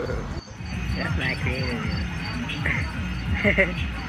That's my creative.